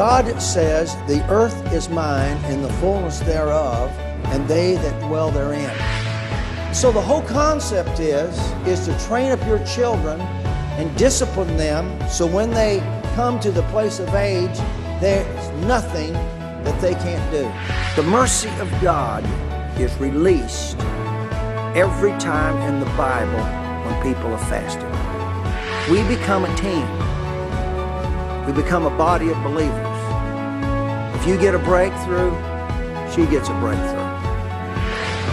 God says, The earth is mine and the fullness thereof, and they that dwell therein. So the whole concept is, is to train up your children and discipline them so when they come to the place of age, there's nothing that they can't do. The mercy of God is released every time in the Bible when people are fasting. We become a team. We become a body of believers. If you get a breakthrough, she gets a breakthrough.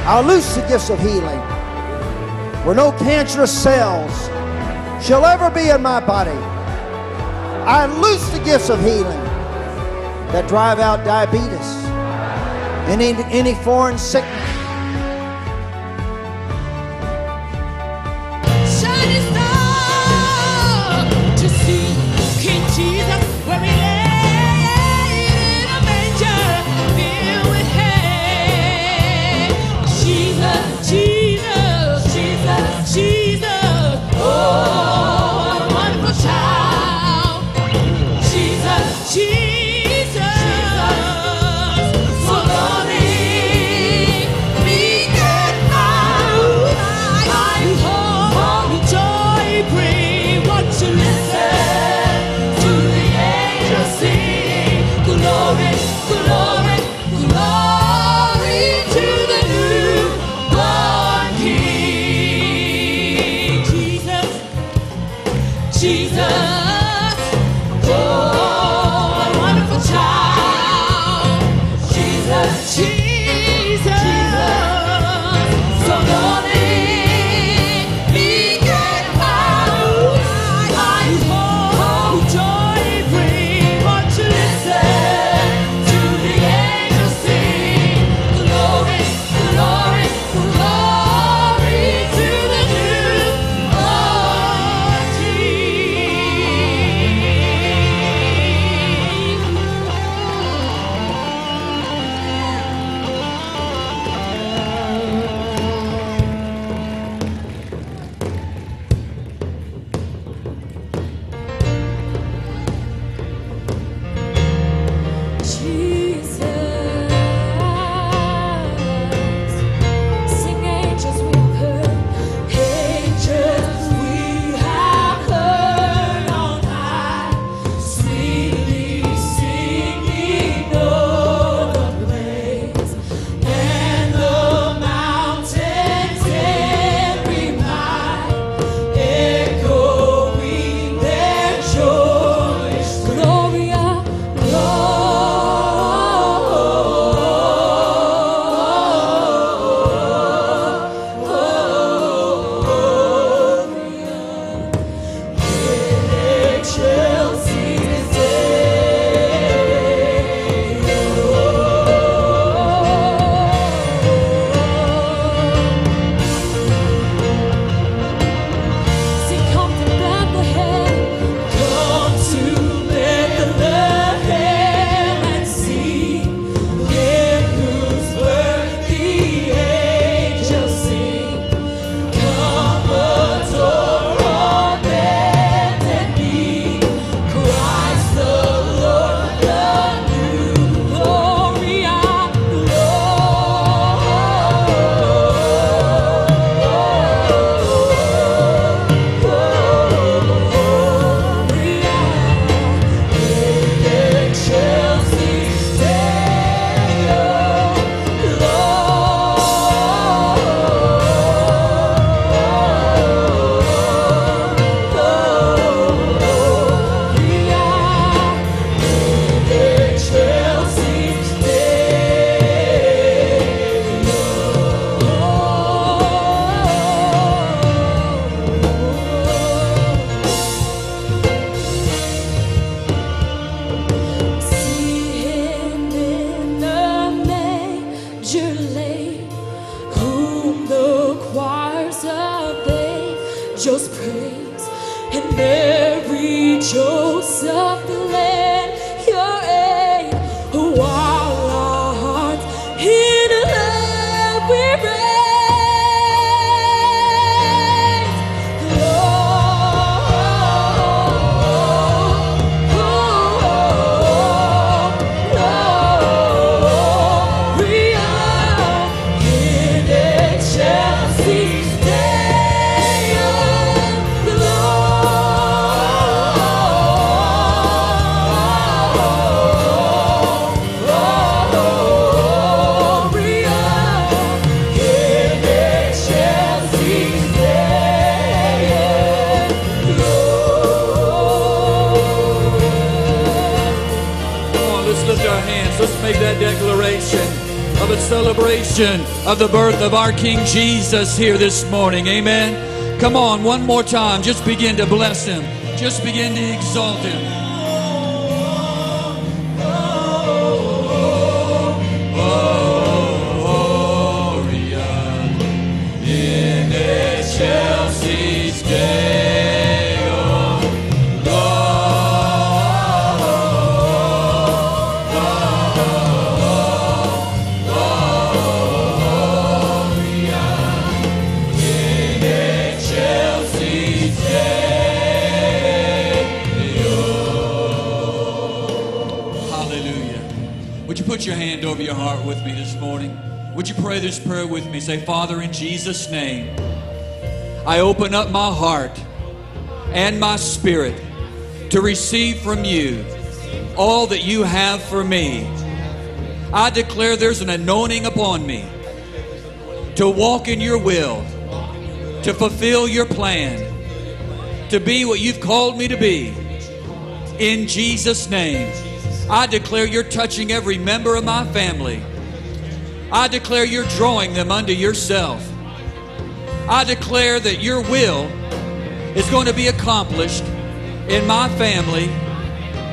I'll loose the gifts of healing where no cancerous cells shall ever be in my body. I loose the gifts of healing that drive out diabetes, any, any foreign sickness. Celebration of the birth of our King Jesus here this morning. Amen. Come on, one more time. Just begin to bless him. Just begin to exalt him. With me this morning? Would you pray this prayer with me? Say, Father, in Jesus' name, I open up my heart and my spirit to receive from you all that you have for me. I declare there's an anointing upon me to walk in your will, to fulfill your plan, to be what you've called me to be. In Jesus' name. I declare you're touching every member of my family. I declare you're drawing them unto yourself. I declare that your will is going to be accomplished in my family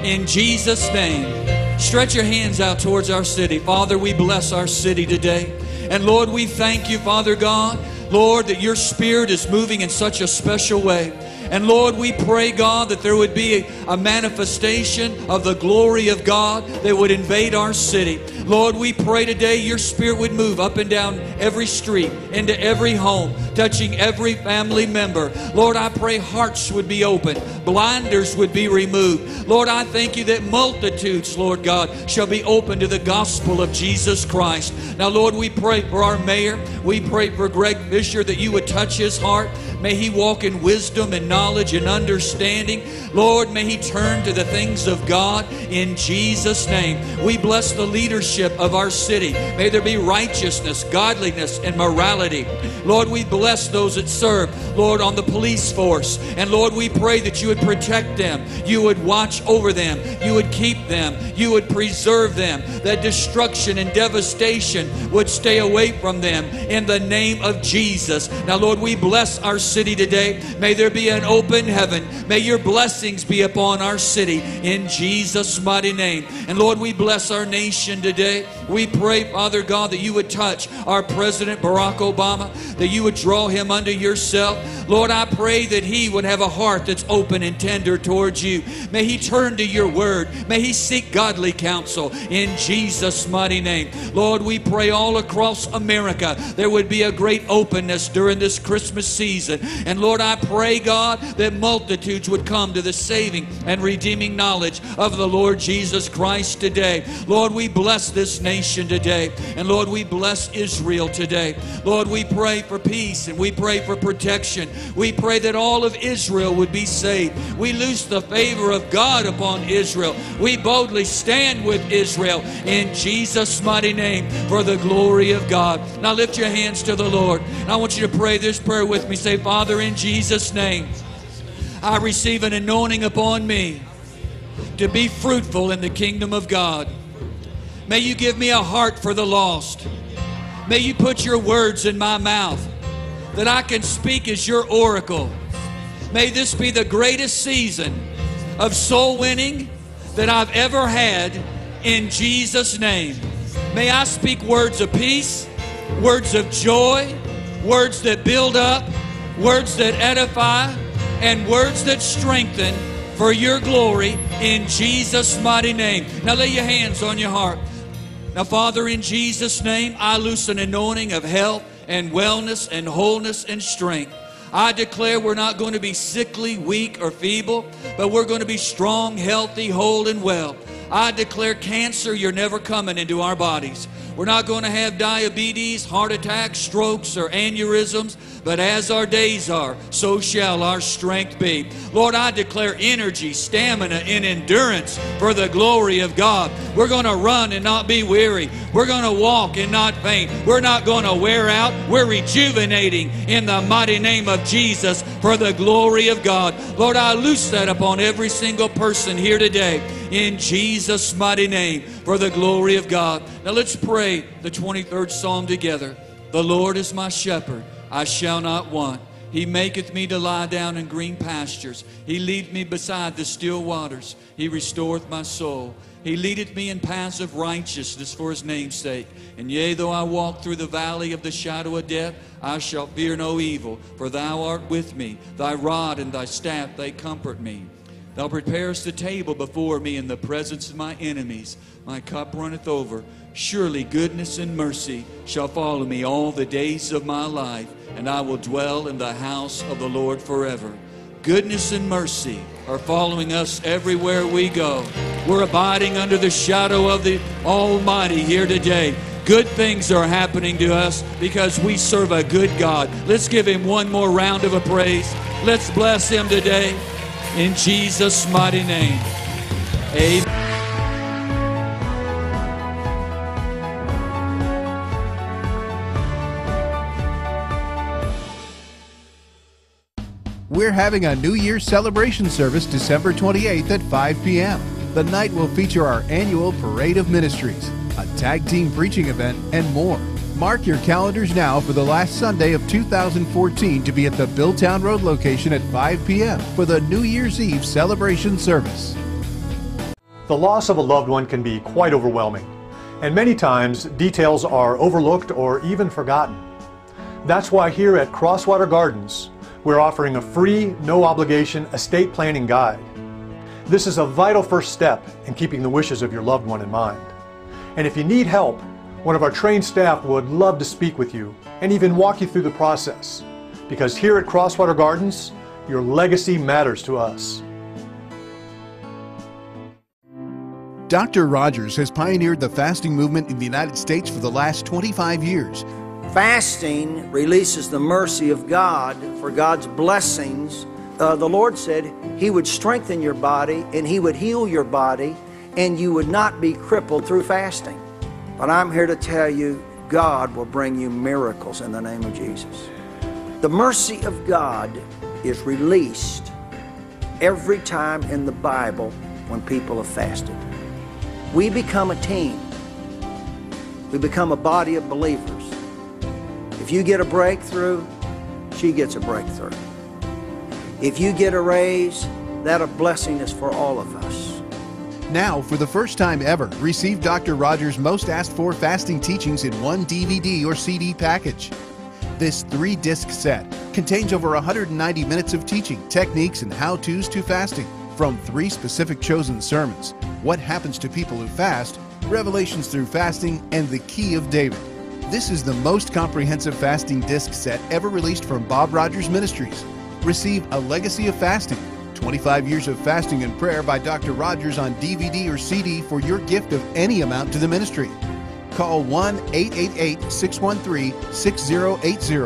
in Jesus' name. Stretch your hands out towards our city. Father, we bless our city today. And Lord, we thank you, Father God, Lord, that your spirit is moving in such a special way. And Lord, we pray, God, that there would be a manifestation of the glory of God that would invade our city. Lord, we pray today your spirit would move up and down every street, into every home, touching every family member. Lord, I pray hearts would be open, blinders would be removed. Lord, I thank you that multitudes, Lord God, shall be open to the gospel of Jesus Christ. Now, Lord, we pray for our mayor. We pray for Greg Fisher that you would touch his heart. May he walk in wisdom and knowledge and understanding. Lord, may he turn to the things of God in Jesus' name. We bless the leadership of our city. May there be righteousness, godliness, and morality. Lord, we bless those that serve, Lord, on the police force. And Lord, we pray that you would protect them, you would watch over them, you would keep them, you would preserve them, that destruction and devastation would stay away from them in the name of Jesus. Now, Lord, we bless our city today. May there be an open heaven. May your blessings be upon our city in Jesus' mighty name. And Lord, we bless our nation today. We pray, Father God, that you would touch our President Barack Obama, that you would draw him unto yourself. Lord, I pray that he would have a heart that's open and tender towards you. May he turn to your word. May he seek godly counsel in Jesus' mighty name. Lord, we pray all across America there would be a great openness during this Christmas season. And Lord, I pray, God, that multitudes would come to the saving and redeeming knowledge of the Lord Jesus Christ today. Lord, we bless this nation today. And Lord, we bless Israel today. Lord, we pray for peace and we pray for protection. We pray that all of Israel would be saved. We loose the favor of God upon Israel. We boldly stand with Israel in Jesus' mighty name for the glory of God. Now lift your hands to the Lord. And I want you to pray this prayer with me. Say, Father, in Jesus' name, I receive an anointing upon me to be fruitful in the kingdom of God. May you give me a heart for the lost. May you put your words in my mouth that I can speak as your oracle. May this be the greatest season of soul winning that I've ever had in Jesus' name. May I speak words of peace, words of joy, words that build up, words that edify, and words that strengthen for your glory in Jesus' mighty name. Now lay your hands on your heart. Now, Father, in Jesus' name, I loose an anointing of health and wellness and wholeness and strength. I declare we're not going to be sickly, weak, or feeble, but we're going to be strong, healthy, whole, and well. I declare cancer, you're never coming into our bodies. We're not going to have diabetes, heart attacks, strokes, or aneurysms, but as our days are, so shall our strength be. Lord, I declare energy, stamina, and endurance for the glory of God. We're going to run and not be weary. We're going to walk and not faint. We're not going to wear out. We're rejuvenating in the mighty name of Jesus for the glory of God. Lord, I loose that upon every single person here today in Jesus. Jesus' mighty name for the glory of God. Now let's pray the 23rd Psalm together. The Lord is my shepherd, I shall not want. He maketh me to lie down in green pastures. He leadeth me beside the still waters. He restoreth my soul. He leadeth me in paths of righteousness for his name's sake. And yea, though I walk through the valley of the shadow of death, I shall fear no evil, for thou art with me. Thy rod and thy staff, they comfort me. Thou preparest the table before me in the presence of my enemies. My cup runneth over. Surely goodness and mercy shall follow me all the days of my life, and I will dwell in the house of the Lord forever. Goodness and mercy are following us everywhere we go. We're abiding under the shadow of the Almighty here today. Good things are happening to us because we serve a good God. Let's give him one more round of a praise. Let's bless him today in Jesus' mighty name. Amen. We're having a New Year's celebration service December 28th at 5 p.m. The night will feature our annual Parade of Ministries, a tag team preaching event, and more. Mark your calendars now for the last Sunday of 2014 to be at the Billtown Road location at 5 p.m. for the New Year's Eve celebration service. The loss of a loved one can be quite overwhelming, and many times details are overlooked or even forgotten. That's why here at Crosswater Gardens, we're offering a free, no obligation estate planning guide. This is a vital first step in keeping the wishes of your loved one in mind. And if you need help, one of our trained staff would love to speak with you and even walk you through the process. Because here at Crosswater Gardens, your legacy matters to us. Dr. Rodgers has pioneered the fasting movement in the United States for the last 25 years. Fasting releases the mercy of God for God's blessings. Uh, the Lord said He would strengthen your body and He would heal your body, and you would not be crippled through fasting. But I'm here to tell you, God will bring you miracles in the name of Jesus. The mercy of God is released every time in the Bible when people have fasted. We become a team. We become a body of believers. If you get a breakthrough, she gets a breakthrough. If you get a raise, that a blessing is for all of us. Now, for the first time ever, receive Dr. Rodgers' most asked for fasting teachings in one DVD or CD package. This three disc set contains over 190 minutes of teaching, techniques, and how to's to fasting from three specific chosen sermons What Happens to People Who Fast, Revelations Through Fasting, and The Key of David. This is the most comprehensive fasting disc set ever released from Bob Rodgers Ministries. Receive A Legacy of Fasting, 25 Years of Fasting and Prayer by Dr. Rodgers on DVD or CD for your gift of any amount to the ministry. Call 1 888 613 6080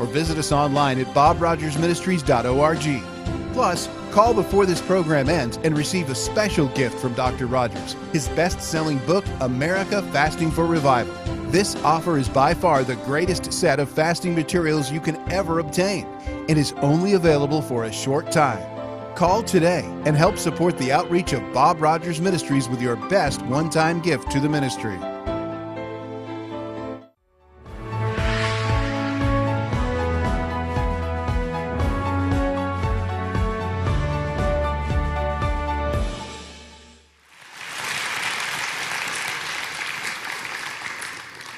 or visit us online at bobrogersministries.org. Plus, call before this program ends and receive a special gift from Dr. Rodgers his best selling book, America Fasting for Revival. This offer is by far the greatest set of fasting materials you can ever obtain and is only available for a short time. Call today and help support the outreach of Bob Rodgers Ministries with your best one time gift to the ministry.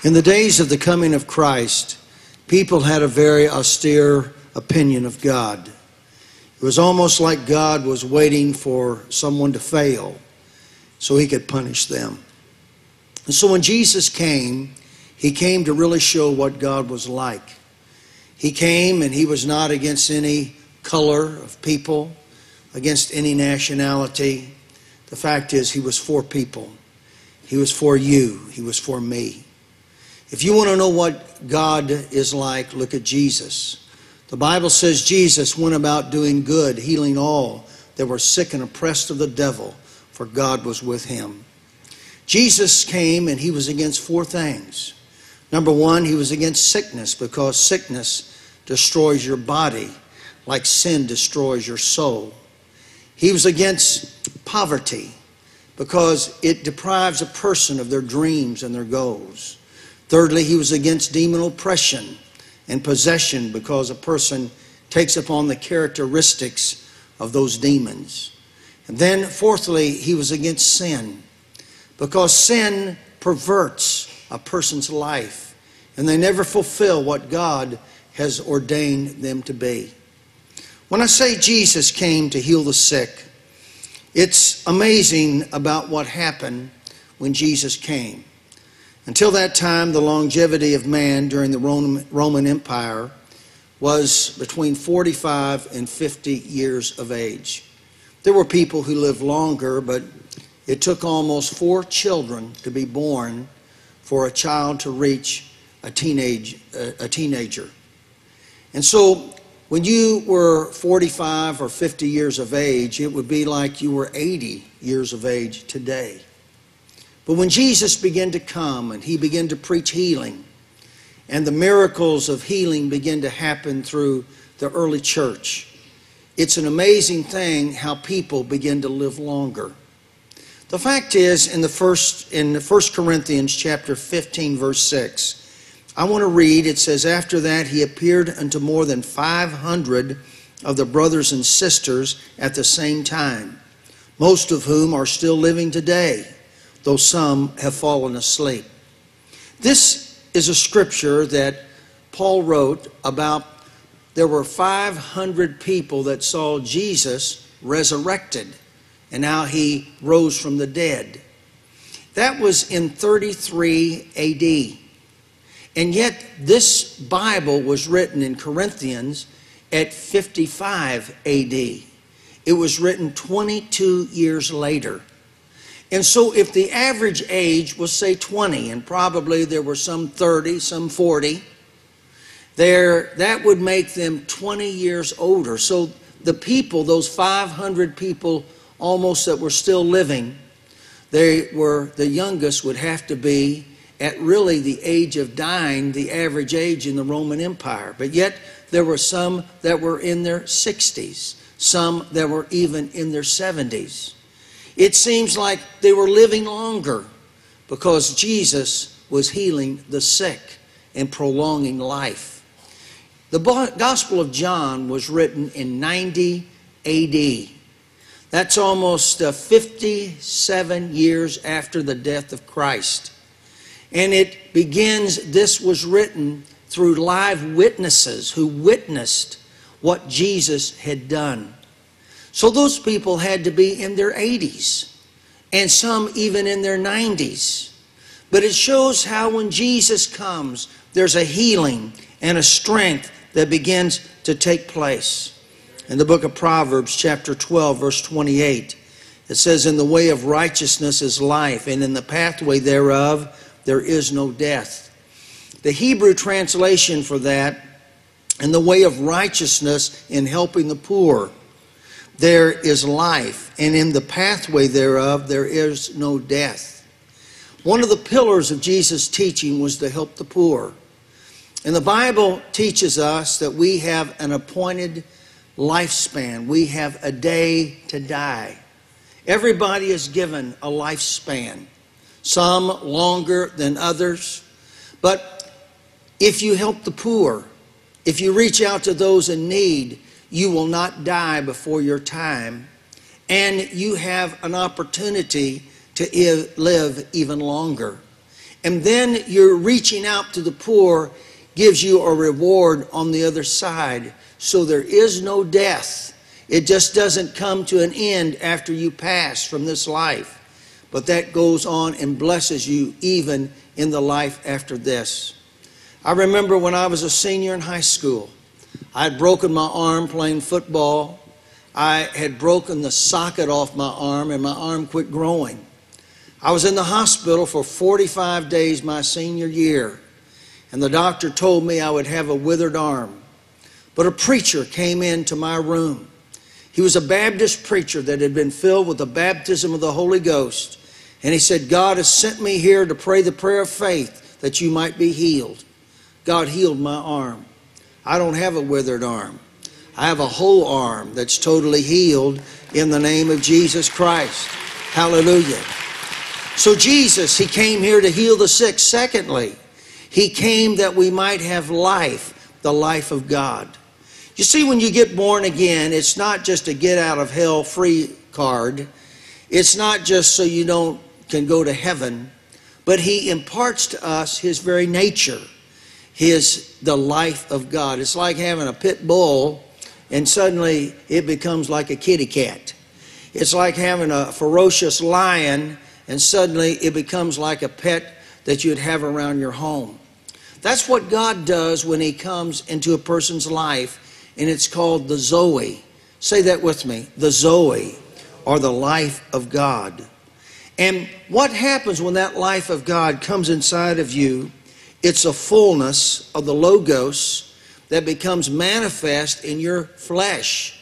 In the days of the coming of Christ, people had a very austere opinion of God. It was almost like God was waiting for someone to fail so he could punish them. And so when Jesus came, he came to really show what God was like. He came and he was not against any color of people, against any nationality. The fact is, he was for people. He was for you. He was for me. If you want to know what God is like, look at Jesus. The Bible says Jesus went about doing good, healing all that were sick and oppressed of the devil, for God was with him. Jesus came and he was against four things. Number one, he was against sickness because sickness destroys your body like sin destroys your soul. He was against poverty because it deprives a person of their dreams and their goals. Thirdly, he was against demon oppression and possession because a person takes upon the characteristics of those demons. And then, fourthly, he was against sin because sin perverts a person's life and they never fulfill what God has ordained them to be. When I say Jesus came to heal the sick, it's amazing about what happened when Jesus came. Until that time, the longevity of man during the Roman Empire was between 45 and 50 years of age. There were people who lived longer, but it took almost four children to be born for a child to reach a, teenage, a teenager. And so when you were 45 or 50 years of age, it would be like you were 80 years of age today. But when Jesus began to come and he began to preach healing, and the miracles of healing began to happen through the early church, it's an amazing thing how people begin to live longer. The fact is, in the first in the first Corinthians chapter 15, verse 6, I want to read, it says, After that he appeared unto more than 500 of the brothers and sisters at the same time, most of whom are still living today, though some have fallen asleep. This is a scripture that Paul wrote about there were 500 people that saw Jesus resurrected, and now he rose from the dead. That was in 33 AD. And yet, this Bible was written in Corinthians at 55 AD. It was written 22 years later. And so, if the average age was, say, 20, and probably there were some 30, some 40, there, that would make them 20 years older. So, the people, those 500 people almost that were still living, they were, the youngest would have to be at really the age of dying, the average age in the Roman Empire. But yet, there were some that were in their 60s, some that were even in their 70s. It seems like they were living longer because Jesus was healing the sick and prolonging life. The Gospel of John was written in 90 AD. That's almost uh, 57 years after the death of Christ. And it begins, this was written through live witnesses who witnessed what Jesus had done. So those people had to be in their 80s and some even in their 90s. But it shows how when Jesus comes, there's a healing and a strength that begins to take place. In the book of Proverbs, chapter 12, verse 28, it says, In the way of righteousness is life, and in the pathway thereof there is no death. The Hebrew translation for that, in the way of righteousness in helping the poor, there is life, and in the pathway thereof there is no death. One of the pillars of Jesus' teaching was to help the poor. And the Bible teaches us that we have an appointed lifespan, we have a day to die. Everybody is given a lifespan some longer than others. But if you help the poor, if you reach out to those in need, you will not die before your time. And you have an opportunity to live even longer. And then you're reaching out to the poor gives you a reward on the other side. So there is no death. It just doesn't come to an end after you pass from this life but that goes on and blesses you even in the life after this. I remember when I was a senior in high school, I had broken my arm playing football. I had broken the socket off my arm, and my arm quit growing. I was in the hospital for 45 days my senior year, and the doctor told me I would have a withered arm. But a preacher came into my room. He was a Baptist preacher that had been filled with the baptism of the Holy Ghost. And he said, God has sent me here to pray the prayer of faith that you might be healed. God healed my arm. I don't have a withered arm. I have a whole arm that's totally healed in the name of Jesus Christ. Hallelujah. So, Jesus, He came here to heal the sick. Secondly, He came that we might have life, the life of God. You see, when you get born again, it's not just a get out of hell free card. It's not just so you don't can go to heaven, but he imparts to us his very nature, his the life of God. It's like having a pit bull and suddenly it becomes like a kitty cat. It's like having a ferocious lion and suddenly it becomes like a pet that you'd have around your home. That's what God does when He comes into a person's life, and it's called the Zoe. Say that with me the Zoe, or the life of God. And what happens when that life of God comes inside of you? It's a fullness of the Logos that becomes manifest in your flesh.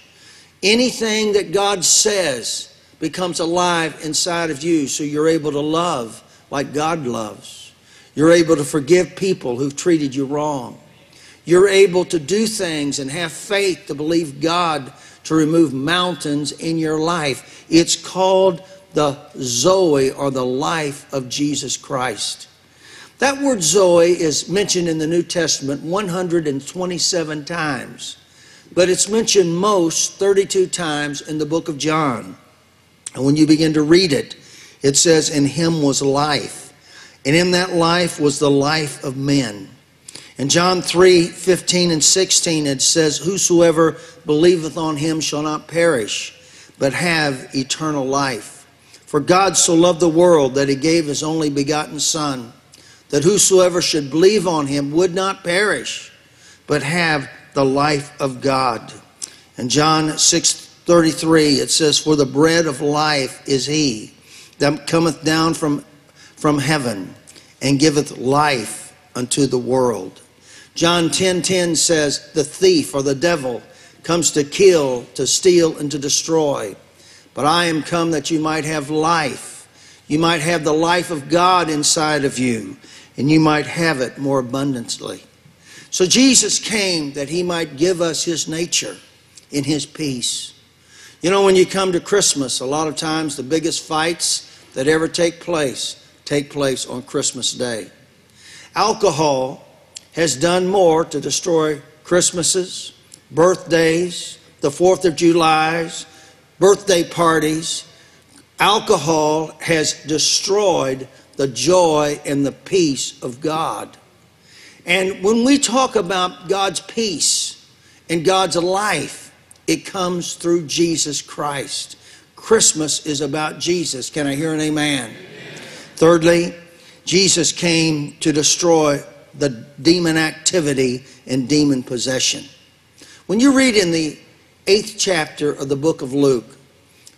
Anything that God says becomes alive inside of you, so you're able to love like God loves. You're able to forgive people who've treated you wrong. You're able to do things and have faith to believe God to remove mountains in your life. It's called the Zoe or the life of Jesus Christ. That word Zoe is mentioned in the New Testament 127 times, but it's mentioned most 32 times in the book of John. And when you begin to read it, it says, In him was life, and in that life was the life of men. In John 3 15 and 16, it says, Whosoever believeth on him shall not perish, but have eternal life. For God so loved the world that he gave his only begotten Son, that whosoever should believe on him would not perish, but have the life of God. In John 6 33, it says, For the bread of life is he that cometh down from, from heaven and giveth life unto the world. John 10 10 says, The thief or the devil comes to kill, to steal, and to destroy. But I am come that you might have life. You might have the life of God inside of you, and you might have it more abundantly. So Jesus came that he might give us his nature in his peace. You know, when you come to Christmas, a lot of times the biggest fights that ever take place take place on Christmas Day. Alcohol has done more to destroy Christmases, birthdays, the 4th of July's, birthday parties. Alcohol has destroyed the joy and the peace of God. And when we talk about God's peace and God's life, it comes through Jesus Christ. Christmas is about Jesus. Can I hear an amen? amen? Thirdly, Jesus came to destroy the demon activity and demon possession. When you read in the eighth chapter of the book of Luke,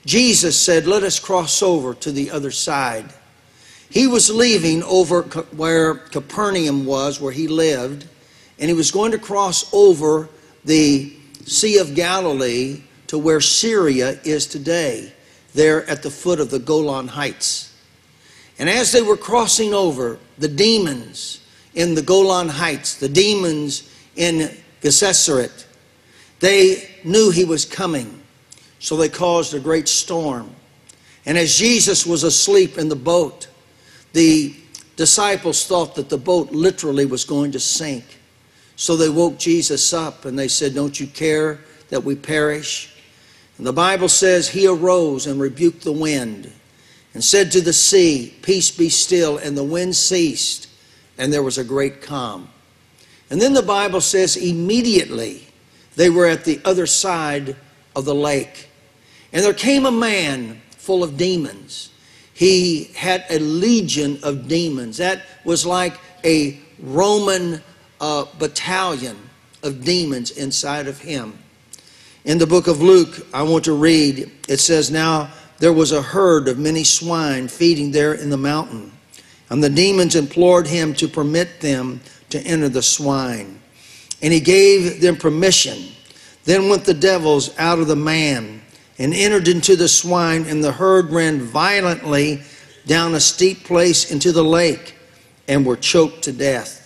Jesus said, Let us cross over to the other side. He was leaving over where Capernaum was, where he lived, and he was going to cross over the Sea of Galilee to where Syria is today, there at the foot of the Golan Heights. And as they were crossing over, the demons in the Golan Heights, the demons in Gennesaret, they knew he was coming. So they caused a great storm. And as Jesus was asleep in the boat, the disciples thought that the boat literally was going to sink. So they woke Jesus up and they said, Don't you care that we perish? And the Bible says, He arose and rebuked the wind and said to the sea, Peace be still. And the wind ceased, and there was a great calm. And then the Bible says, Immediately they were at the other side of the lake. And there came a man full of demons. He had a legion of demons. That was like a Roman a battalion of demons inside of him. In the book of Luke, I want to read, it says, Now there was a herd of many swine feeding there in the mountain, and the demons implored him to permit them to enter the swine. And he gave them permission. Then went the devils out of the man and entered into the swine, and the herd ran violently down a steep place into the lake and were choked to death.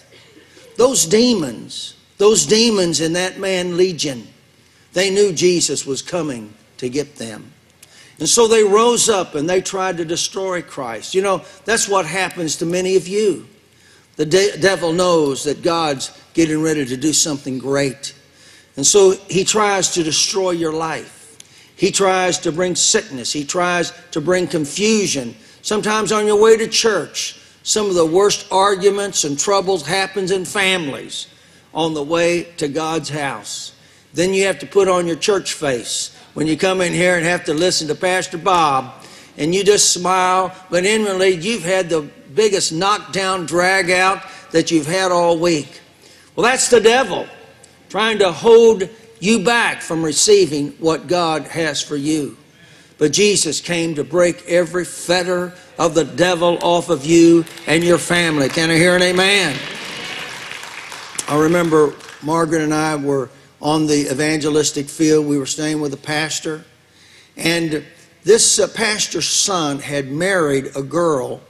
Those demons, those demons in that man legion, they knew Jesus was coming to get them. And so they rose up and they tried to destroy Christ. You know, that's what happens to many of you. The de- devil knows that God's getting ready to do something great. And so he tries to destroy your life. He tries to bring sickness. He tries to bring confusion. Sometimes on your way to church, some of the worst arguments and troubles happens in families on the way to God's house. Then you have to put on your church face when you come in here and have to listen to Pastor Bob and you just smile, but inwardly you've had the biggest knockdown drag out that you've had all week. Well, that's the devil trying to hold you back from receiving what God has for you. But Jesus came to break every fetter of the devil off of you and your family. Can I hear an amen? I remember Margaret and I were on the evangelistic field. We were staying with a pastor. And this uh, pastor's son had married a girl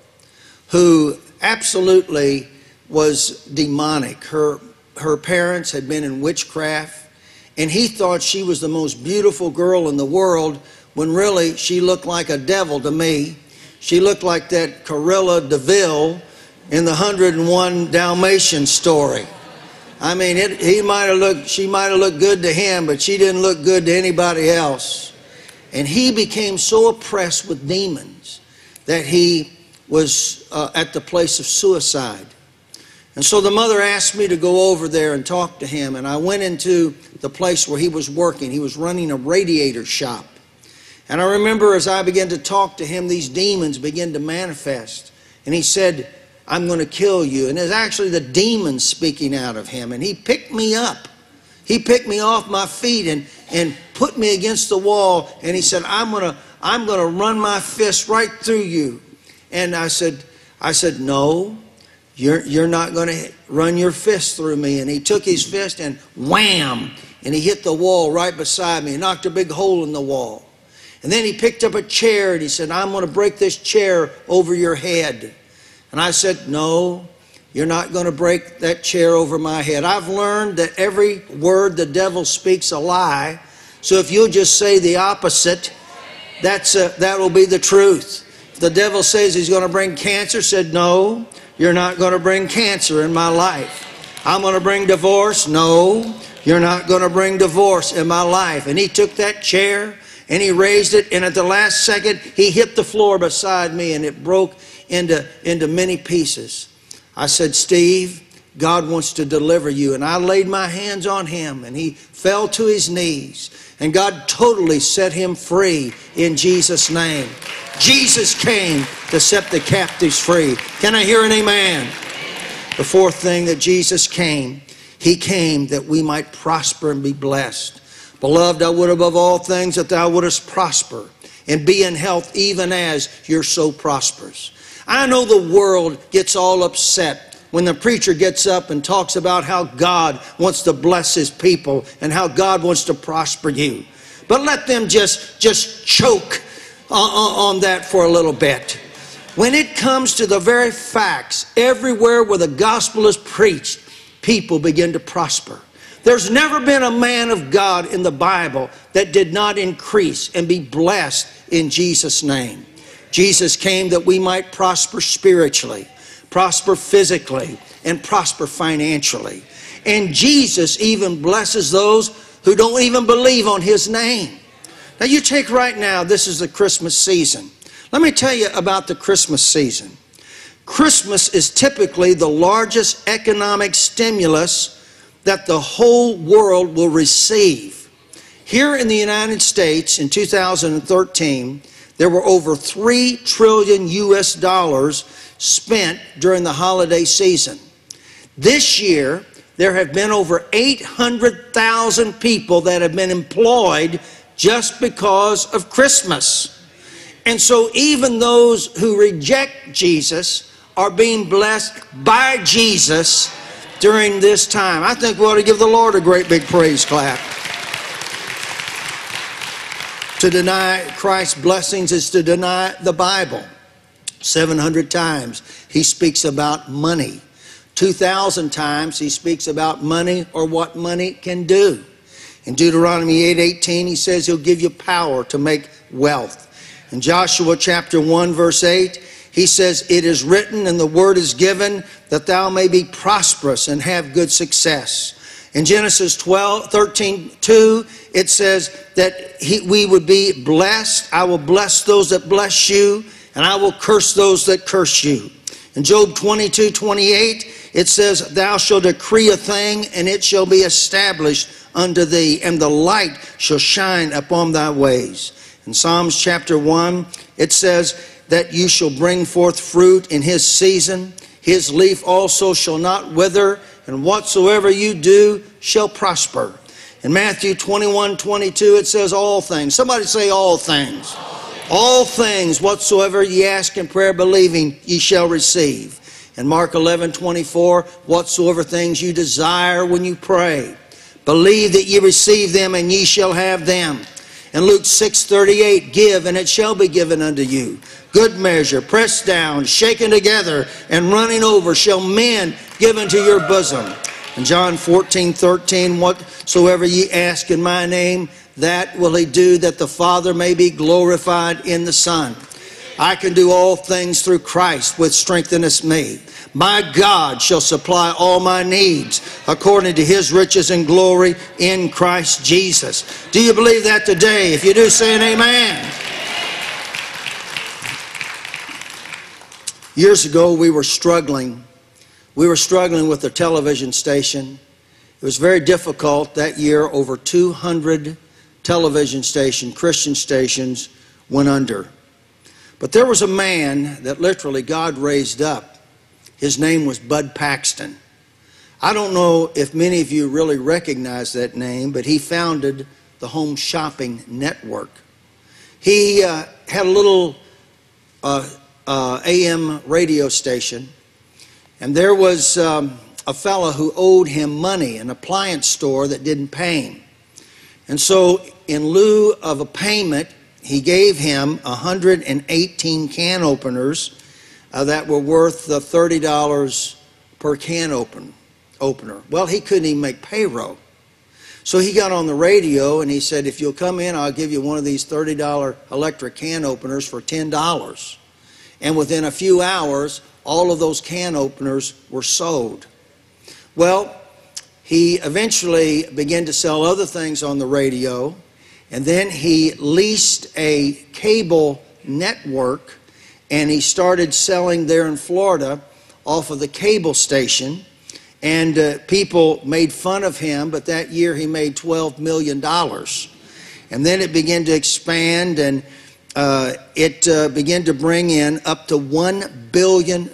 who absolutely was demonic. Her, her parents had been in witchcraft, and he thought she was the most beautiful girl in the world when really she looked like a devil to me. She looked like that Cruella de Vil in the 101 Dalmatian story. I mean, it, he might have looked, she might have looked good to him, but she didn't look good to anybody else. And he became so oppressed with demons that he was uh, at the place of suicide. And so the mother asked me to go over there and talk to him. And I went into the place where he was working. He was running a radiator shop. And I remember as I began to talk to him, these demons began to manifest. And he said, I'm going to kill you. And it's actually the demons speaking out of him. And he picked me up. He picked me off my feet and, and put me against the wall. And he said, I'm going to, I'm going to run my fist right through you. And I said, I said, no, you're, you're not going to run your fist through me. And he took his fist and wham, and he hit the wall right beside me, He knocked a big hole in the wall. And then he picked up a chair and he said, I'm going to break this chair over your head. And I said, No, you're not going to break that chair over my head. I've learned that every word the devil speaks a lie. So if you'll just say the opposite, that's a, that will be the truth. If the devil says he's going to bring cancer, said, No, you're not going to bring cancer in my life. I'm going to bring divorce. No, you're not going to bring divorce in my life. And he took that chair and he raised it, and at the last second, he hit the floor beside me and it broke into, into many pieces. I said, Steve, God wants to deliver you. And I laid my hands on him and he fell to his knees. And God totally set him free in Jesus' name. Jesus came to set the captives free. Can I hear an amen? The fourth thing that Jesus came, he came that we might prosper and be blessed. Beloved, I would above all things that thou wouldest prosper and be in health even as your soul prospers. I know the world gets all upset when the preacher gets up and talks about how God wants to bless his people and how God wants to prosper you. But let them just, just choke on, on that for a little bit. When it comes to the very facts, everywhere where the gospel is preached, people begin to prosper. There's never been a man of God in the Bible that did not increase and be blessed in Jesus' name. Jesus came that we might prosper spiritually, prosper physically, and prosper financially. And Jesus even blesses those who don't even believe on his name. Now, you take right now, this is the Christmas season. Let me tell you about the Christmas season. Christmas is typically the largest economic stimulus that the whole world will receive. Here in the United States in 2013, there were over 3 trillion US dollars spent during the holiday season. This year, there have been over 800,000 people that have been employed just because of Christmas. And so, even those who reject Jesus are being blessed by Jesus during this time. I think we ought to give the Lord a great big praise clap. To deny Christ's blessings is to deny the Bible. 700 times he speaks about money. 2,000 times he speaks about money or what money can do. In Deuteronomy 8:18, he says he'll give you power to make wealth. In Joshua chapter 1 verse 8, he says, It is written and the word is given that thou may be prosperous and have good success. In Genesis 12, 13, 2, it says that he, we would be blessed. I will bless those that bless you, and I will curse those that curse you. In Job 22, 28, it says, Thou shalt decree a thing, and it shall be established unto thee, and the light shall shine upon thy ways. In Psalms chapter 1, it says that you shall bring forth fruit in his season. His leaf also shall not wither, and whatsoever you do shall prosper. In Matthew 21 22, it says, All things. Somebody say, All things. All things whatsoever ye ask in prayer, believing, ye shall receive. In Mark 11 24, whatsoever things you desire when you pray, believe that ye receive them, and ye shall have them. In Luke 6 38, give, and it shall be given unto you. Good measure, pressed down, shaken together, and running over, shall men give into your bosom. In John 14 13, whatsoever ye ask in my name, that will he do, that the Father may be glorified in the Son. I can do all things through Christ, which strengtheneth me. My God shall supply all my needs according to his riches and glory in Christ Jesus. Do you believe that today? If you do, say an amen. Years ago, we were struggling. We were struggling with the television station. It was very difficult that year. Over 200 television stations, Christian stations, went under. But there was a man that literally God raised up. His name was Bud Paxton. I don't know if many of you really recognize that name, but he founded the Home Shopping Network. He uh, had a little uh, uh, AM radio station, and there was um, a fellow who owed him money, an appliance store that didn't pay him. And so, in lieu of a payment, he gave him 118 can openers uh, that were worth the $30 per can open, opener. Well, he couldn't even make payroll. So he got on the radio and he said, If you'll come in, I'll give you one of these $30 electric can openers for $10. And within a few hours, all of those can openers were sold. Well, he eventually began to sell other things on the radio, and then he leased a cable network and he started selling there in Florida off of the cable station. And uh, people made fun of him, but that year he made $12 million. And then it began to expand, and uh, it uh, began to bring in up to $1 billion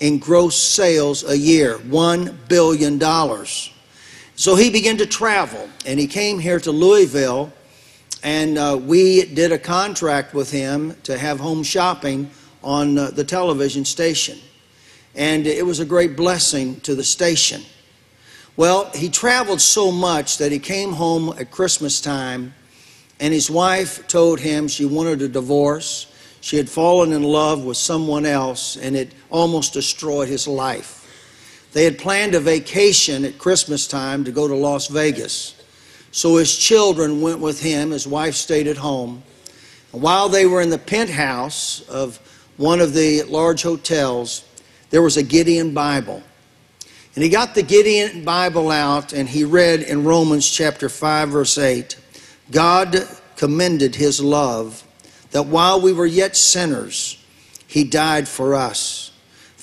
in gross sales a year. $1 billion. So he began to travel, and he came here to Louisville, and uh, we did a contract with him to have home shopping on uh, the television station. And it was a great blessing to the station. Well, he traveled so much that he came home at Christmas time and his wife told him she wanted a divorce. She had fallen in love with someone else, and it almost destroyed his life. They had planned a vacation at Christmas time to go to Las Vegas. So his children went with him, his wife stayed at home. And while they were in the penthouse of one of the large hotels, there was a Gideon Bible. And he got the Gideon Bible out and he read in Romans chapter 5, verse 8 God commended his love that while we were yet sinners, he died for us.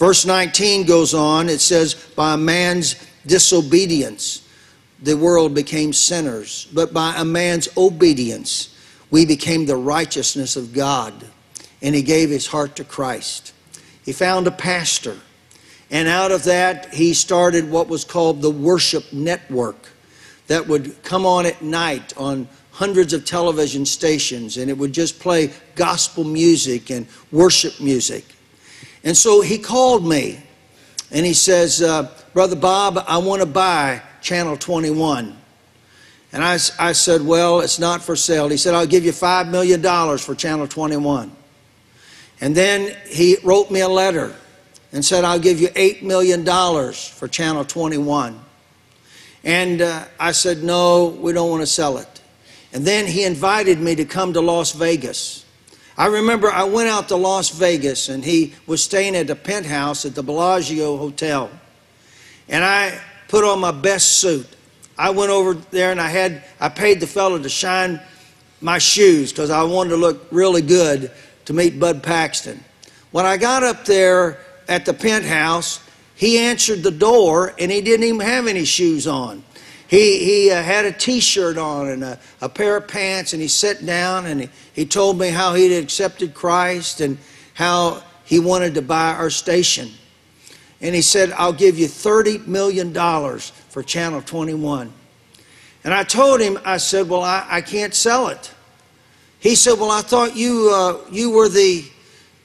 Verse 19 goes on, it says, By a man's disobedience, the world became sinners, but by a man's obedience, we became the righteousness of God. And he gave his heart to Christ. He found a pastor, and out of that, he started what was called the Worship Network that would come on at night on hundreds of television stations and it would just play gospel music and worship music. And so he called me and he says, uh, Brother Bob, I want to buy Channel 21. And I, I said, Well, it's not for sale. He said, I'll give you $5 million for Channel 21. And then he wrote me a letter and said, I'll give you $8 million for Channel 21. And uh, I said, No, we don't want to sell it. And then he invited me to come to Las Vegas. I remember I went out to Las Vegas and he was staying at a penthouse at the Bellagio Hotel. And I put on my best suit. I went over there and I had I paid the fellow to shine my shoes because I wanted to look really good to meet Bud Paxton. When I got up there at the penthouse, he answered the door and he didn't even have any shoes on. He, he uh, had a t shirt on and a, a, pair of pants, and he sat down and he, he told me how he'd accepted Christ and how he wanted to buy our station. And he said, I'll give you $30 million for Channel 21. And I told him, I said, Well, I, I can't sell it. He said, Well, I thought you, uh, you were the,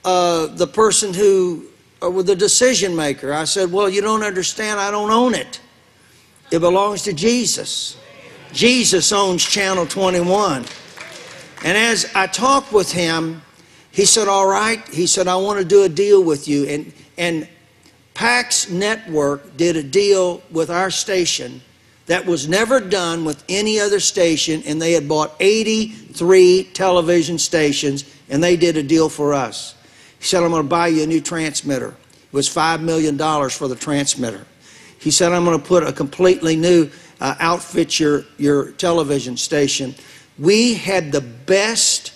uh, the person who, uh, were the decision maker. I said, Well, you don't understand. I don't own it. It belongs to Jesus. Jesus owns Channel 21. And as I talked with him, he said, All right. He said, I want to do a deal with you. And, and PAX Network did a deal with our station that was never done with any other station, and they had bought 83 television stations, and they did a deal for us. He said, I'm going to buy you a new transmitter. It was $5 million for the transmitter. He said, I'm going to put a completely new uh, outfit your, your television station. We had the best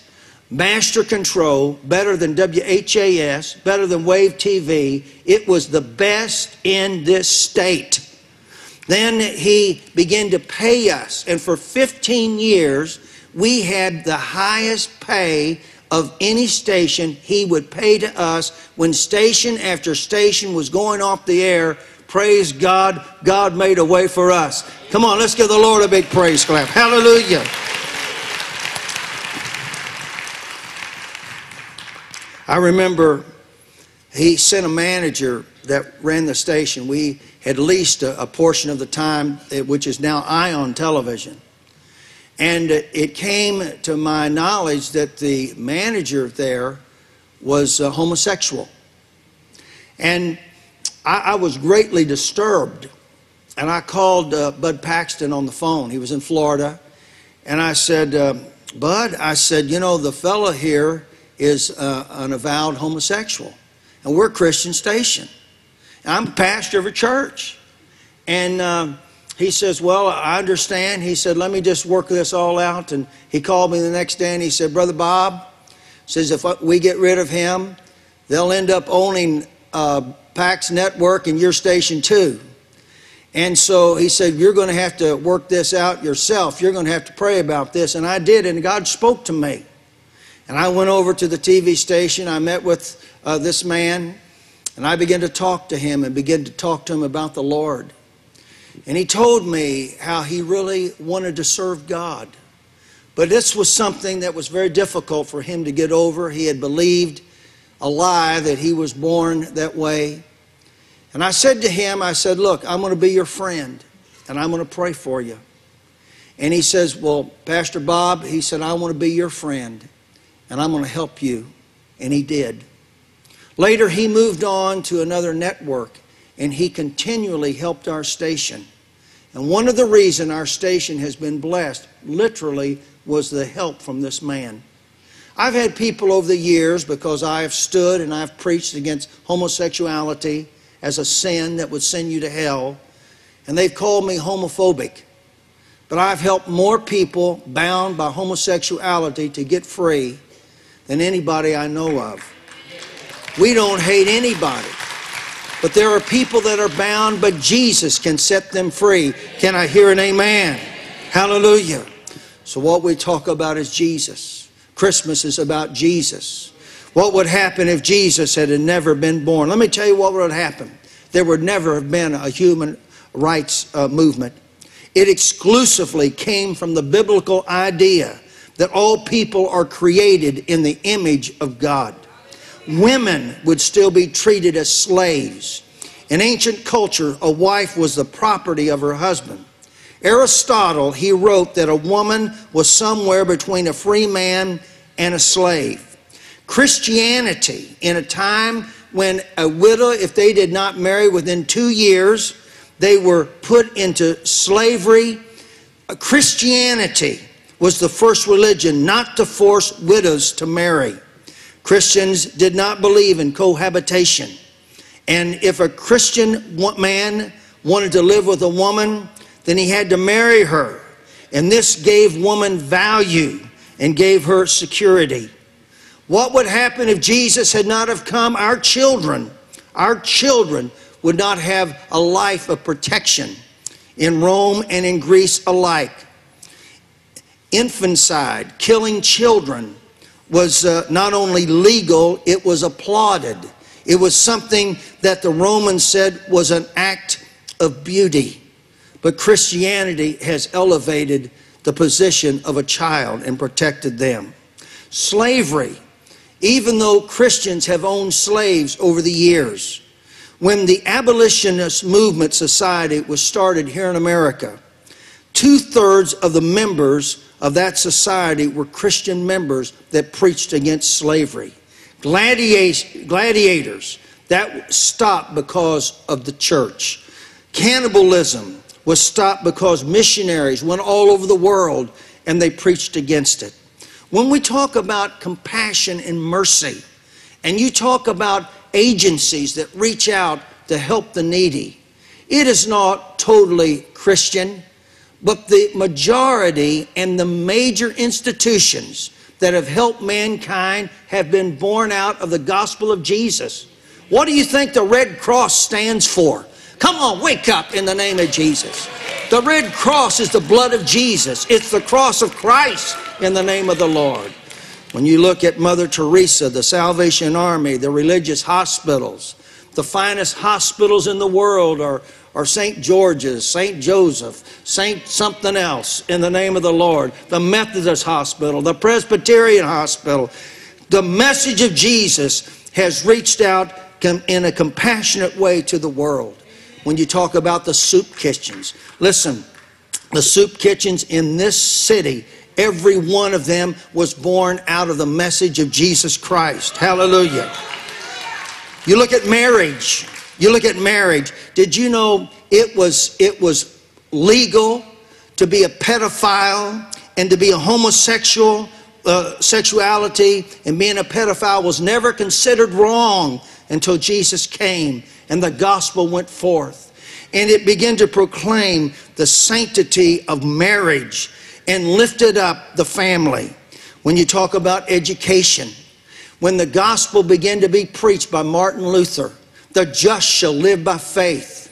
master control, better than WHAS, better than Wave TV. It was the best in this state. Then he began to pay us, and for 15 years, we had the highest pay of any station he would pay to us when station after station was going off the air Praise God. God made a way for us. Come on, let's give the Lord a big praise clap. Hallelujah. I remember he sent a manager that ran the station. We had leased a, a portion of the time, eh, which is now Ion Television. And it came to my knowledge that the manager there was uh, homosexual. And I, I was greatly disturbed. And I called uh, Bud Paxton on the phone. He was in Florida. And I said, uh, Bud, I said, you know, the fella here is uh, an avowed homosexual. And we're a Christian station. I'm a pastor of a church. And um, he says, Well, I understand. He said, Let me just work this all out. And he called me the next day and he said, Brother Bob, says, if we get rid of him, they'll end up owning uh, PAX Network and your station too. And so he said, You're going to have to work this out yourself. You're going to have to pray about this. And I did, and God spoke to me. And I went over to the TV station. I met with uh, this man, and I began to talk to him and began to talk to him about the Lord. And he told me how he really wanted to serve God. But this was something that was very difficult for him to get over. He had believed a lie that he was born that way. And I said to him, I said, Look, I'm going to be your friend and I'm going to pray for you. And he says, Well, Pastor Bob, he said, I want to be your friend and I'm going to help you. And he did. Later, he moved on to another network and he continually helped our station. And one of the reasons our station has been blessed, literally, was the help from this man. I've had people over the years, because I have stood and I've preached against homosexuality as a sin that would send you to hell, and they've called me homophobic. But I've helped more people bound by homosexuality to get free than anybody I know of. We don't hate anybody. But there are people that are bound, but Jesus can set them free. Can I hear an amen? Hallelujah. So, what we talk about is Jesus. Christmas is about Jesus. What would happen if Jesus had never been born? Let me tell you what would happen. There would never have been a human rights uh, movement. It exclusively came from the biblical idea that all people are created in the image of God. Women would still be treated as slaves. In ancient culture, a wife was the property of her husband. Aristotle, he wrote that a woman was somewhere between a free man and a slave. Christianity, in a time when a widow, if they did not marry within two years, they were put into slavery. Christianity was the first religion not to force widows to marry. Christians did not believe in cohabitation. And if a Christian man wanted to live with a woman, then he had to marry her. And this gave woman value and gave her security. What would happen if Jesus had not have come? Our children, our children would not have a life of protection in Rome and in Greece alike. Infanticide, killing children, was uh, not only legal, it was applauded. It was something that the Romans said was an act of beauty. But Christianity has elevated the position of a child and protected them. Slavery, even though Christians have owned slaves over the years, when the abolitionist movement society was started here in America, two thirds of the members of that society were Christian members that preached against slavery. Gladiators, that stopped because of the church. Cannibalism was stopped because missionaries went all over the world and they preached against it. When we talk about compassion and mercy, and you talk about agencies that reach out to help the needy, it is not totally Christian, but the majority and the major institutions that have helped mankind have been born out of the gospel of Jesus. What do you think the Red Cross stands for? Come on, wake up in the name of Jesus. The Red Cross is the blood of Jesus, it's the cross of Christ in the name of the Lord. When you look at Mother Teresa, the Salvation Army, the religious hospitals, the finest hospitals in the world are, are St. George's, St. Joseph, St. something else in the name of the Lord, the Methodist Hospital, the Presbyterian Hospital. The message of Jesus has reached out in a compassionate way to the world. When you talk about the soup kitchens, listen, the soup kitchens in this city Every one of them was born out of the message of Jesus Christ. Hallelujah. You look at marriage. You look at marriage. Did you know it was it was legal to be a pedophile and to be a homosexual uh, sexuality and being a pedophile was never considered wrong until Jesus came and the gospel went forth. And it began to proclaim the sanctity of marriage and lifted up the family. When you talk about education, when the gospel began to be preached by Martin Luther, the just shall live by faith.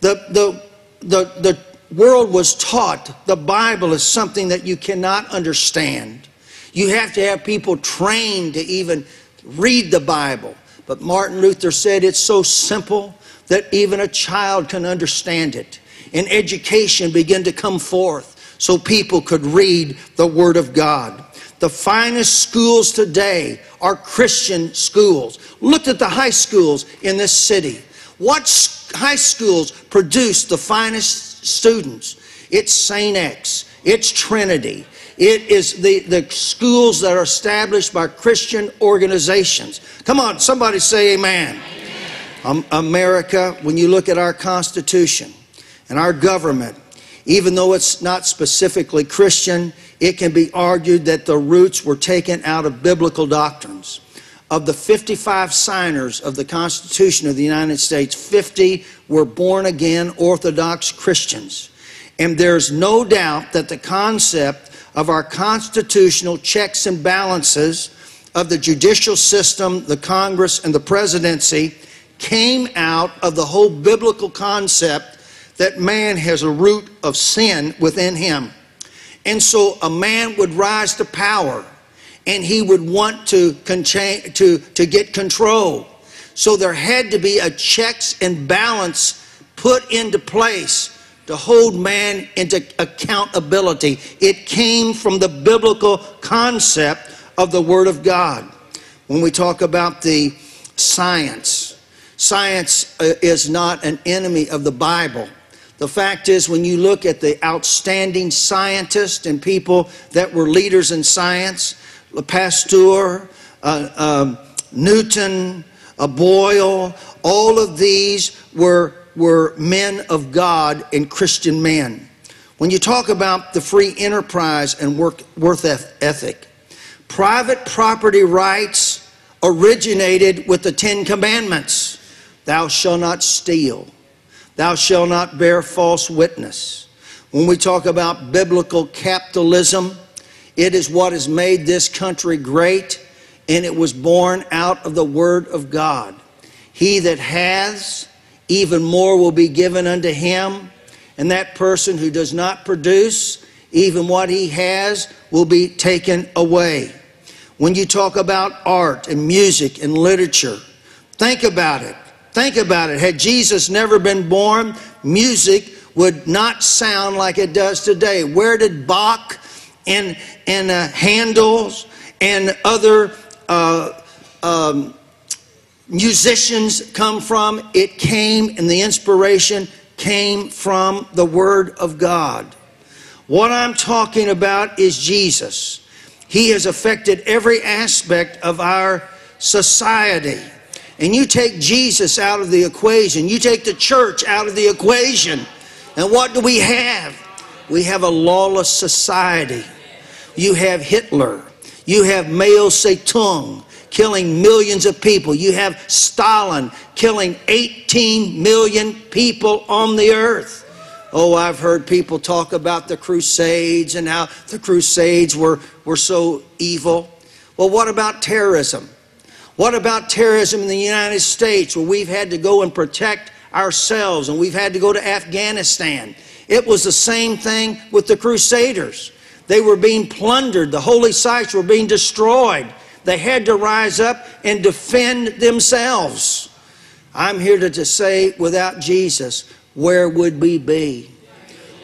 The, the, the, the world was taught the Bible is something that you cannot understand. You have to have people trained to even read the Bible. But Martin Luther said it's so simple that even a child can understand it. And education began to come forth so people could read the Word of God. The finest schools today are Christian schools. Look at the high schools in this city. What high schools produce the finest students? It's St. X, it's Trinity, it is the, the schools that are established by Christian organizations. Come on, somebody say amen. amen. Um, America, when you look at our Constitution and our government, even though it's not specifically Christian, it can be argued that the roots were taken out of biblical doctrines. Of the 55 signers of the Constitution of the United States, 50 were born again Orthodox Christians. And there's no doubt that the concept of our constitutional checks and balances of the judicial system, the Congress, and the presidency came out of the whole biblical concept that man has a root of sin within him. And so a man would rise to power and he would want to, to, to get control. So there had to be a checks and balance put into place to hold man into accountability. It came from the biblical concept of the Word of God. When we talk about the science, science uh, is not an enemy of the Bible. The fact is, when you look at the outstanding scientists and people that were leaders in science, Pasteur, uh, um, Newton, uh, Boyle, all of these were were men of God and Christian men. When you talk about the free enterprise and work, worth ethic, private property rights originated with the Ten Commandments Thou shalt not steal, thou shalt not bear false witness. When we talk about biblical capitalism, it is what has made this country great, and it was born out of the Word of God. He that has, even more will be given unto him. And that person who does not produce, even what he has, will be taken away. When you talk about art and music and literature, think about it. Think about it. Had Jesus never been born, music would not sound like it does today. Where did Bach and, and uh, Handel's and other uh, um, musicians come from? It came, and the inspiration came from the Word of God. What I'm talking about is Jesus. He has affected every aspect of our society. And you take Jesus out of the equation, you take the church out of the equation, and what do we have? We have a lawless society. You have Hitler, you have Mao Zedong, killing millions of people. You have Stalin killing 18 million people on the earth. Oh, I've heard people talk about the Crusades and how the Crusades were, were so evil. Well, what about terrorism? What about terrorism in the United States where we've had to go and protect ourselves and we've had to go to Afghanistan? It was the same thing with the Crusaders. They were being plundered, the holy sites were being destroyed. They had to rise up and defend themselves. I'm here to, to say, without Jesus, where would we be?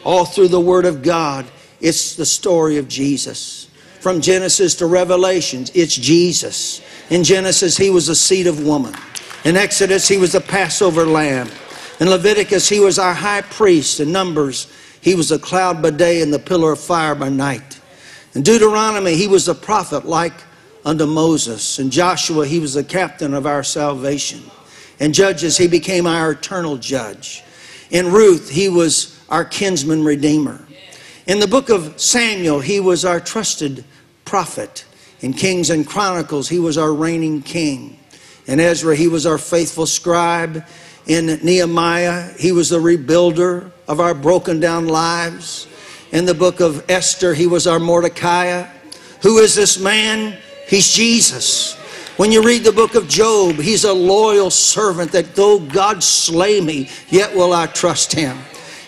All through the Word of God, it's the story of Jesus. From Genesis to Revelations, it's Jesus. In Genesis, he was the seed of woman. In Exodus, he was the Passover lamb. In Leviticus, he was our high priest. In Numbers, he was a cloud by day and the pillar of fire by night. In Deuteronomy, he was a prophet like unto Moses. And Joshua, he was the captain of our salvation. In Judges, he became our eternal judge. In Ruth, he was our kinsman redeemer. In the book of Samuel, he was our trusted prophet. In Kings and Chronicles, he was our reigning king. In Ezra, he was our faithful scribe. In Nehemiah, he was the rebuilder of our broken down lives. In the book of Esther, he was our Mordecai. Who is this man? He's Jesus. When you read the book of Job, he's a loyal servant that though God slay me, yet will I trust him.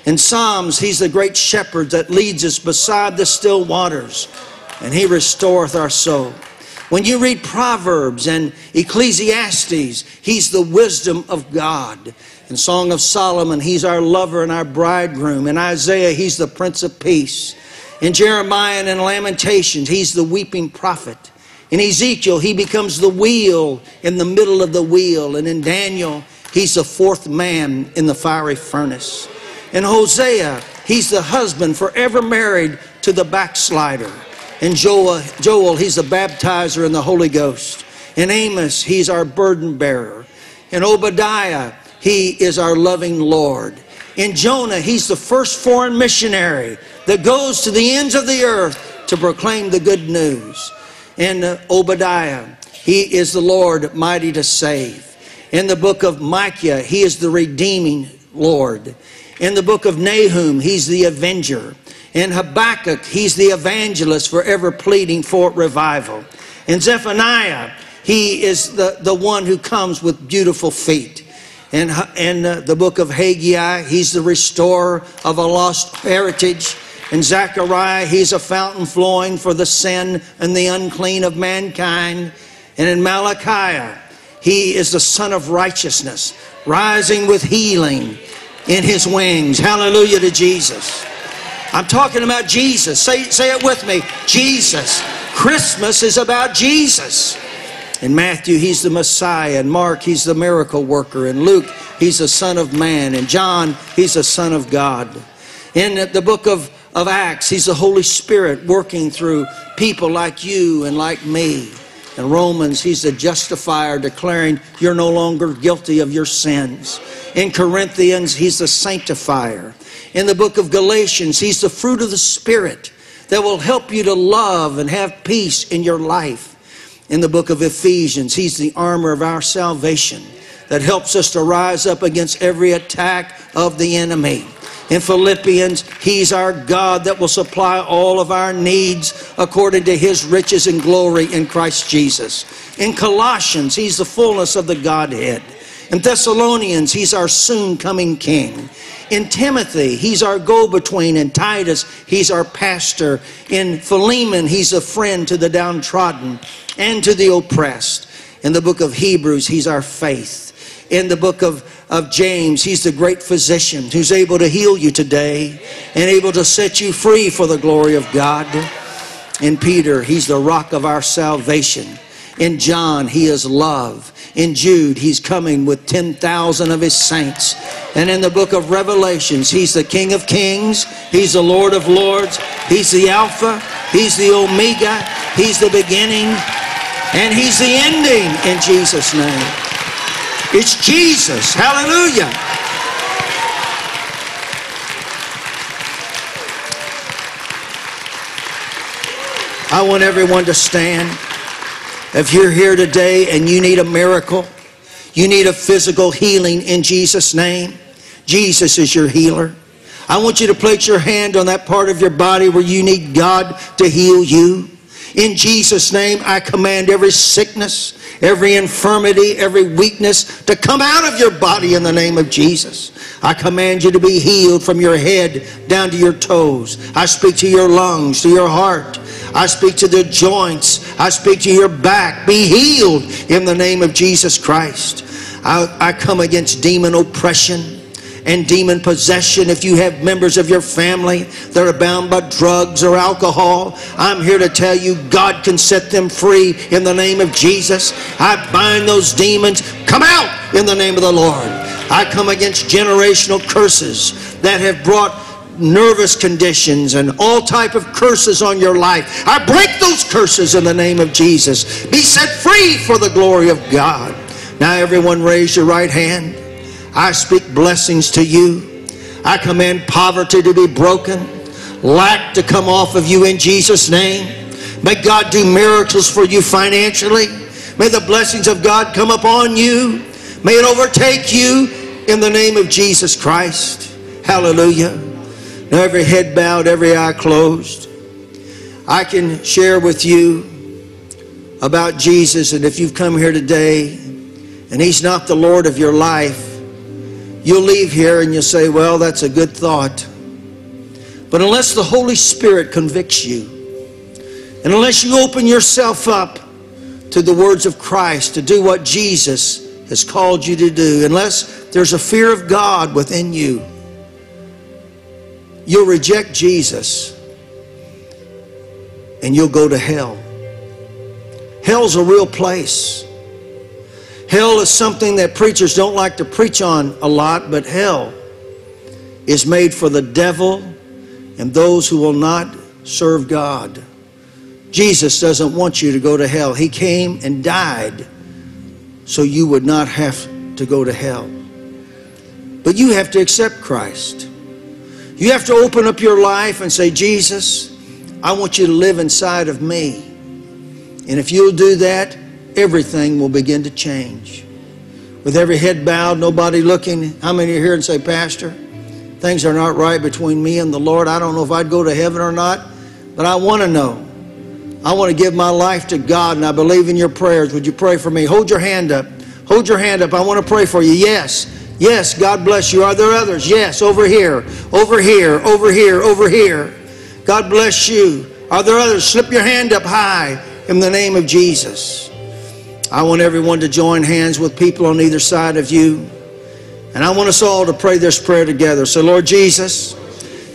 In Psalms, he's the great shepherd that leads us beside the still waters, and he restoreth our soul. When you read Proverbs and Ecclesiastes, he's the wisdom of God. In Song of Solomon, he's our lover and our bridegroom. In Isaiah, he's the Prince of Peace. In Jeremiah and in Lamentations, he's the weeping prophet. In Ezekiel, he becomes the wheel in the middle of the wheel. And in Daniel, he's the fourth man in the fiery furnace. In Hosea, he's the husband forever married to the backslider. In Joel, Joel, he's the baptizer in the Holy Ghost. In Amos, he's our burden bearer. In Obadiah, he is our loving Lord. In Jonah, he's the first foreign missionary that goes to the ends of the earth to proclaim the good news in Obadiah, he is the Lord mighty to save. In the book of Micah, he is the redeeming Lord. In the book of Nahum, he's the avenger. In Habakkuk, he's the evangelist forever pleading for revival. In Zephaniah, he is the, the one who comes with beautiful feet. In, in uh, the book of Haggai, he's the restorer of a lost heritage. In Zechariah, he's a fountain flowing for the sin and the unclean of mankind. And in Malachi, he is the Son of righteousness, rising with healing in his wings. Hallelujah to Jesus. I'm talking about Jesus. Say, say it with me Jesus. Christmas is about Jesus. In Matthew, he's the Messiah. In Mark, he's the miracle worker. In Luke, he's the Son of Man. In John, he's the Son of God. In the book of of Acts. He's the Holy Spirit working through people like you and like me. In Romans, He's the justifier declaring you're no longer guilty of your sins. In Corinthians, He's the sanctifier. In the book of Galatians, He's the fruit of the Spirit that will help you to love and have peace in your life. In the book of Ephesians, He's the armor of our salvation that helps us to rise up against every attack of the enemy. In Philippians, He's our God that will supply all of our needs according to His riches and glory in Christ Jesus. In Colossians, He's the fullness of the Godhead. In Thessalonians, He's our soon coming King. In Timothy, He's our go between. In Titus, He's our pastor. In Philemon, He's a friend to the downtrodden and to the oppressed. In the book of Hebrews, He's our faith. In the book of of James. He's the great physician who's able to heal you today and able to set you free for the glory of God. In Peter, he's the rock of our salvation. In John, he is love. In Jude, he's coming with 10,000 of his saints. And in the book of Revelations, he's the King of Kings. He's the Lord of Lords. He's the Alpha. He's the Omega. He's the beginning. And he's the ending in Jesus' name. It's Jesus. Hallelujah. I want everyone to stand. If you're here today and you need a miracle, you need a physical healing in Jesus' name, Jesus is your healer. I want you to place your hand on that part of your body where you need God to heal you. In Jesus' name, I command every sickness, every infirmity, every weakness to come out of your body in the name of Jesus. I command you to be healed from your head down to your toes. I speak to your lungs, to your heart. I speak to the joints. I speak to your back. Be healed in the name of Jesus Christ. I, I come against demon oppression and demon possession. If you have members of your family that are bound by drugs or alcohol, I'm here to tell you God can set them free in the name of Jesus. I bind those demons. Come out in the name of the Lord. I come against generational curses that have brought nervous conditions and all type of curses on your life. I break those curses in the name of Jesus. Be set free for the glory of God. Now everyone raise your right hand. I speak blessings to you. I command poverty to be broken, lack to come off of you in Jesus' name. May God do miracles for you financially. May the blessings of God come upon you. May it overtake you in the name of Jesus Christ. Hallelujah. Now, every head bowed, every eye closed. I can share with you about Jesus, and if you've come here today and He's not the Lord of your life, You'll leave here and you'll say, well, that's a good thought. But unless the Holy Spirit convicts you, and unless you open yourself up to the words of Christ, to do what Jesus has called you to do, unless there's a fear of God within you, you'll reject Jesus and you'll go to hell. Hell's a real place. Hell is something that preachers don't like to preach on a lot, but hell is made for the devil and those who will not serve God. Jesus doesn't want you to go to hell. He came and died so you would not have to go to hell. But you have to accept Christ. You have to open up your life and say, Jesus, I want you to live inside of me. And if you'll do that, everything will begin to change. With every head bowed, nobody looking, how many are here and say, Pastor, things are not right between me and the Lord. I don't know if I'd go to heaven or not, but I want to know. I want to give my life to God and I believe in your prayers. Would you pray for me? Hold your hand up. Hold your hand up. I want to pray for you. Yes. Yes, God bless you. Are there others? Yes, over here, over here, over here, over here. God bless you. Are there others? Slip your hand up high in the name of Jesus. I want everyone to join hands with people on either side of you. And I want us all to pray this prayer together. So, Lord Jesus,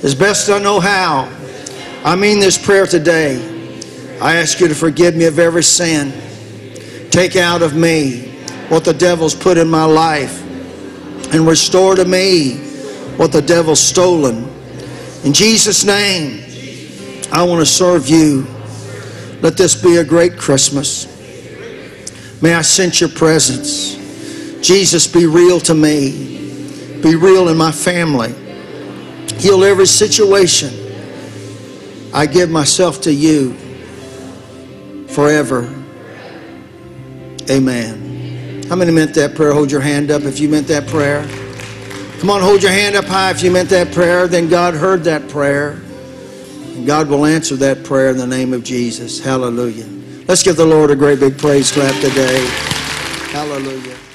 as best I know how, I mean this prayer today. I ask you to forgive me of every sin. Take out of me what the devil's put in my life and restore to me what the devil's stolen. In Jesus' name, I want to serve you. Let this be a great Christmas. May I sense your presence. Jesus, be real to me. Be real in my family. Heal every situation. I give myself to you forever. Amen. How many meant that prayer? Hold your hand up if you meant that prayer. Come on, hold your hand up high if you meant that prayer. Then God heard that prayer. And God will answer that prayer in the name of Jesus. Hallelujah. Let's give the Lord a great big praise clap today. Hallelujah.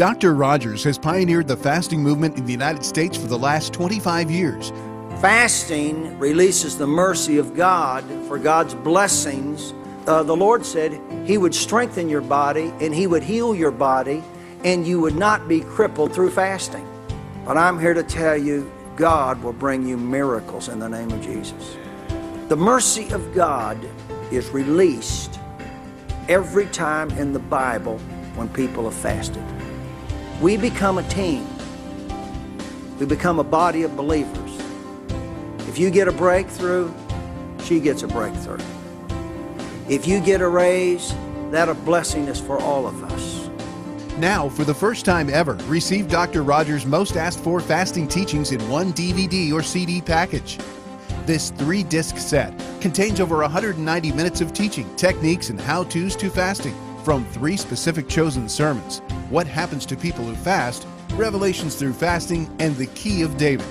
Dr. Rodgers has pioneered the fasting movement in the United States for the last 25 years. Fasting releases the mercy of God for God's blessings. Uh, the Lord said He would strengthen your body and He would heal your body, and you would not be crippled through fasting. But I'm here to tell you, God will bring you miracles in the name of Jesus. The mercy of God is released every time in the Bible when people have fasted. We become a team. We become a body of believers. If you get a breakthrough, she gets a breakthrough. If you get a raise, that a blessing is for all of us. Now, for the first time ever, receive Dr. Rodgers' most asked for fasting teachings in one DVD or CD package. This three disc set contains over 190 minutes of teaching, techniques, and how to's to fasting from three specific chosen sermons What Happens to People Who Fast, Revelations Through Fasting, and The Key of David.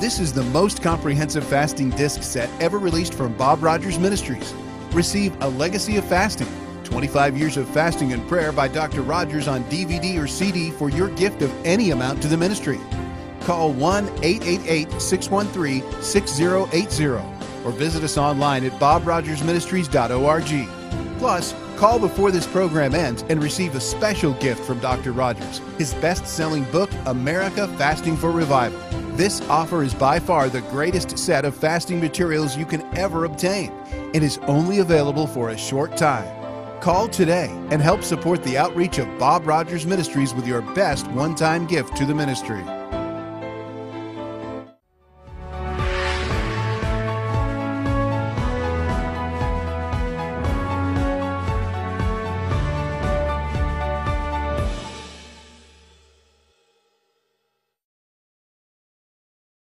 This is the most comprehensive fasting disc set ever released from Bob Rodgers Ministries. Receive A Legacy of Fasting, 25 years of fasting and prayer by Dr. Rodgers on DVD or CD for your gift of any amount to the ministry. Call 1 888 613 6080 or visit us online at bobrogersministries.org. Plus, call before this program ends and receive a special gift from Dr. Rodgers his best selling book, America Fasting for Revival. This offer is by far the greatest set of fasting materials you can ever obtain and is only available for a short time. Call today and help support the outreach of Bob Rodgers Ministries with your best one time gift to the ministry.